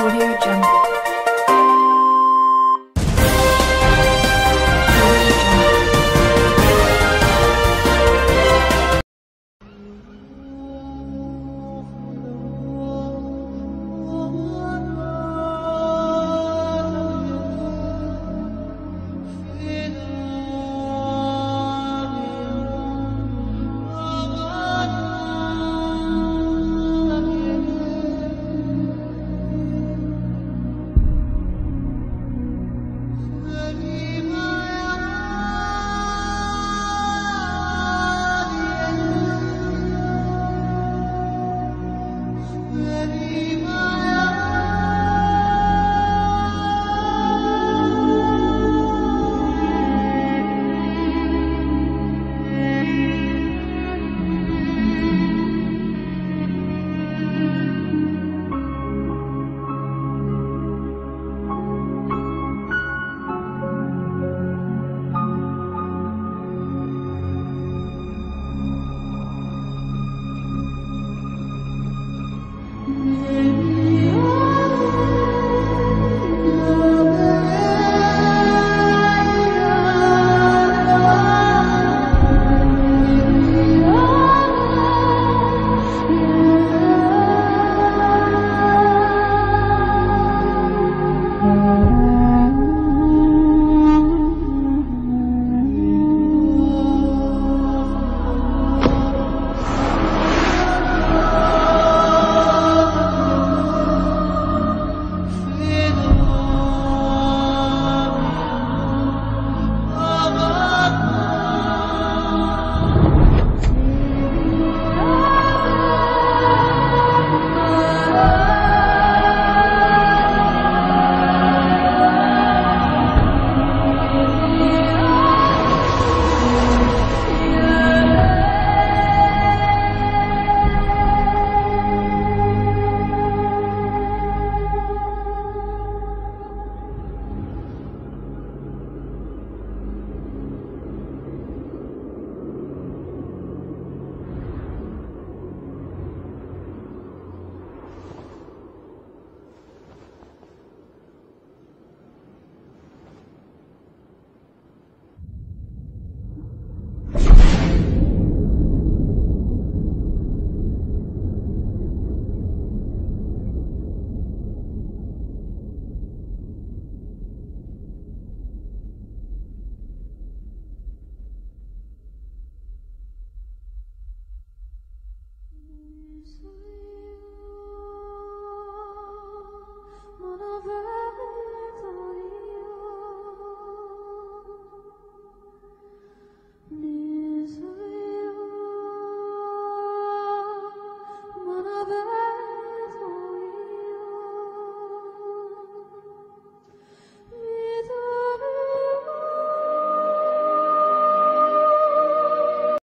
Audio Jungle.